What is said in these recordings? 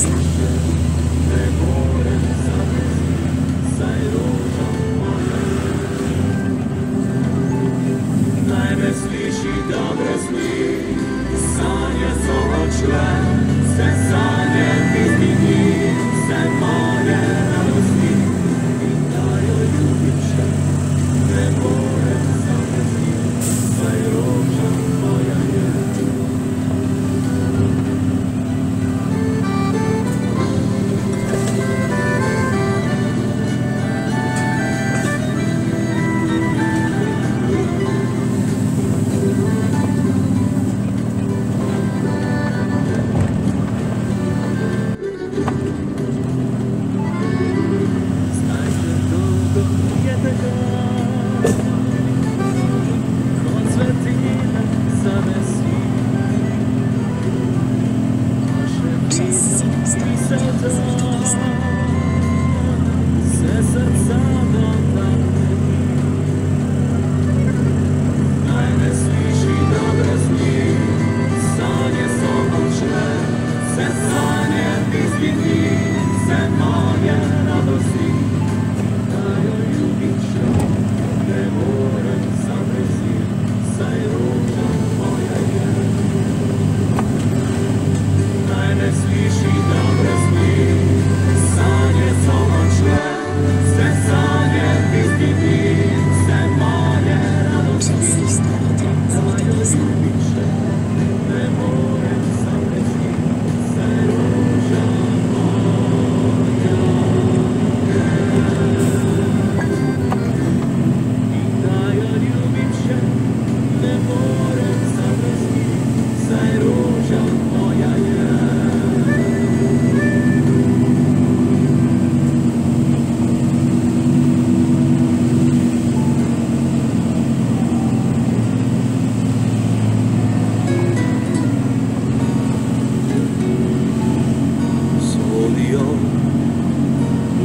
casa.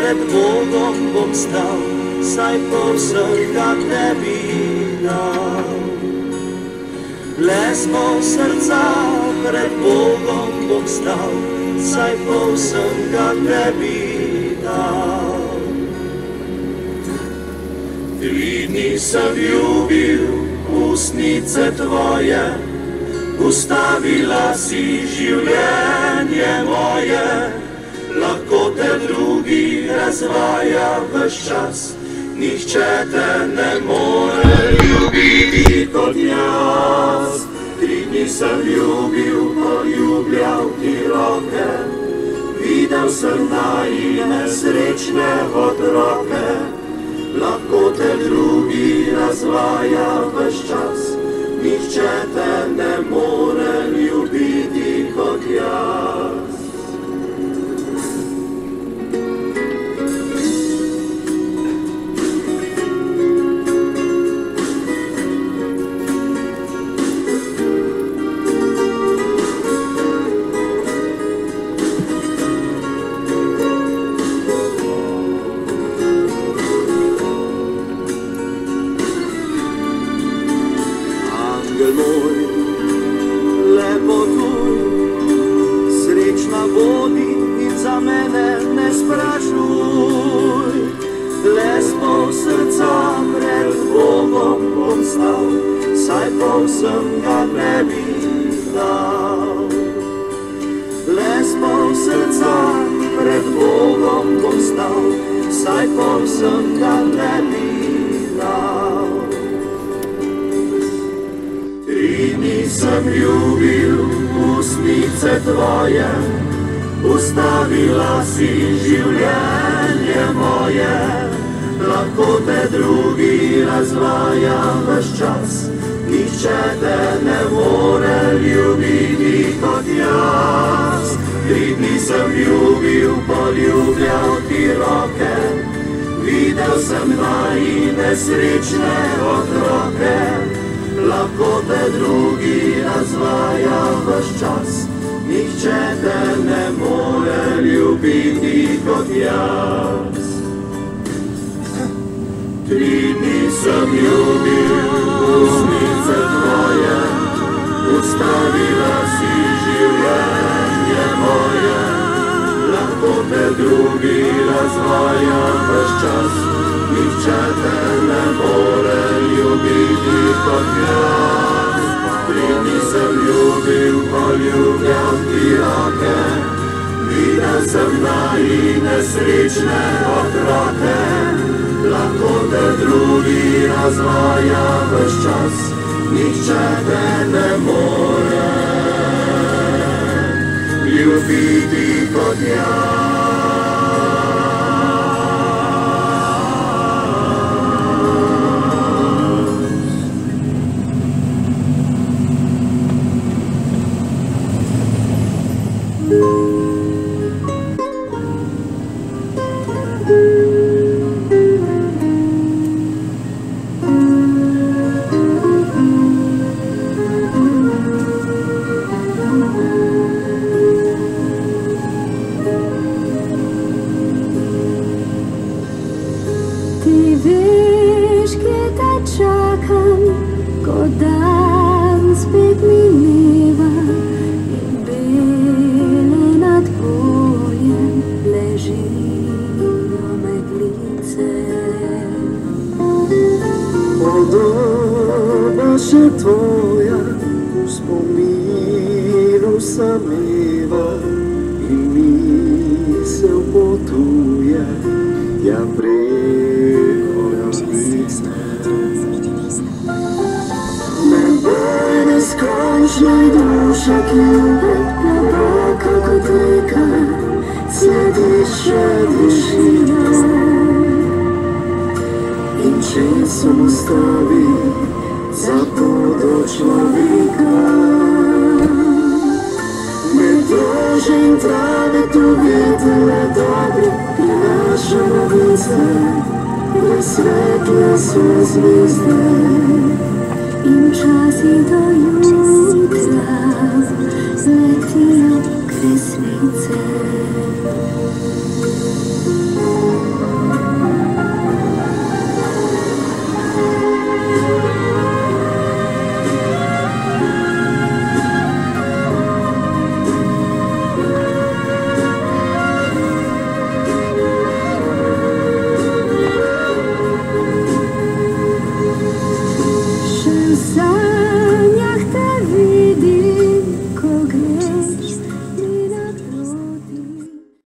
pred Bogom bom stal, saj po vsega tebi dal. Le s pol srca pred Bogom bom stal, saj po vsega tebi dal. Tri dni sem ljubil usnice tvoje, ustavila si življenje moje, lahko te drugi razvaja vse čas, nihče te ne more ljubiti kot jaz. Tri dni sem ljubil, poljubljal ti roke, videl sem najine srečne otroke, lahko te drugi razvaja vse čas, nihče te ne more ljubiti kot jaz. Saj povsem ga ne bi dal. Le s pol srca pred Bogom bom stal, saj povsem ga ne bi dal. Tri dni sem ljubil usnice tvoje, ustavila si življenje moje, lahko te drugi razvaja vse čas, nihče te ne more ljubiti kot jaz. Tri dni sem ljubil, poljubljal ti roke, videl sem naj nesrečne otroke, lahko te drugi razvaja poljubljal ti roke, videl sem naj nesrečne otroke, lahko te drugi razvaja vse čas, nihče te ne more ljubiti kot jaz. Čakam, ko dan spet mineva in bele nad poljem ležijo meglice. Podoba še tvoja, v spominu sameva ki je globoka kot reka, sledišče tišina. In če so mostovi za pot do človeka, med rože in trave tu videle dobre, prinašamo vice, presvetle so zvezde. 因初心的勇敢。